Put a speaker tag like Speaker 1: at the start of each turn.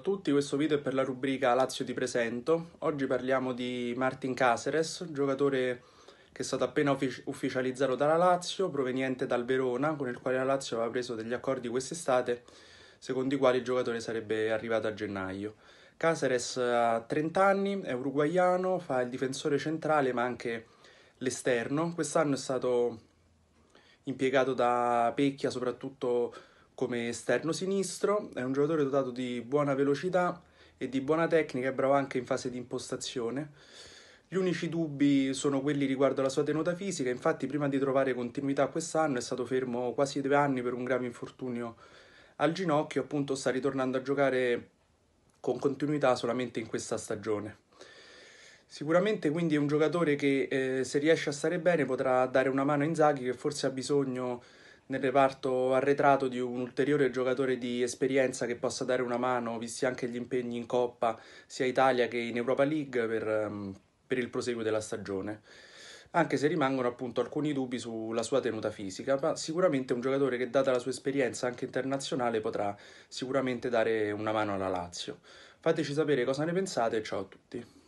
Speaker 1: tutti, questo video è per la rubrica Lazio ti presento. Oggi parliamo di Martin Caceres, giocatore che è stato appena uffic- ufficializzato dalla Lazio, proveniente dal Verona, con il quale la Lazio aveva preso degli accordi quest'estate, secondo i quali il giocatore sarebbe arrivato a gennaio. Caceres ha 30 anni, è uruguaiano, fa il difensore centrale ma anche l'esterno. Quest'anno è stato impiegato da Pecchia soprattutto come esterno sinistro, è un giocatore dotato di buona velocità e di buona tecnica, è bravo anche in fase di impostazione. Gli unici dubbi sono quelli riguardo alla sua tenuta fisica, infatti prima di trovare continuità quest'anno è stato fermo quasi due anni per un grave infortunio al ginocchio, appunto sta ritornando a giocare con continuità solamente in questa stagione. Sicuramente quindi è un giocatore che eh, se riesce a stare bene potrà dare una mano a Inzaghi che forse ha bisogno nel reparto arretrato di un ulteriore giocatore di esperienza che possa dare una mano, visti anche gli impegni in Coppa sia Italia che in Europa League per, um, per il proseguo della stagione. Anche se rimangono appunto alcuni dubbi sulla sua tenuta fisica, ma sicuramente un giocatore che, data la sua esperienza anche internazionale, potrà sicuramente dare una mano alla Lazio. Fateci sapere cosa ne pensate e ciao a tutti.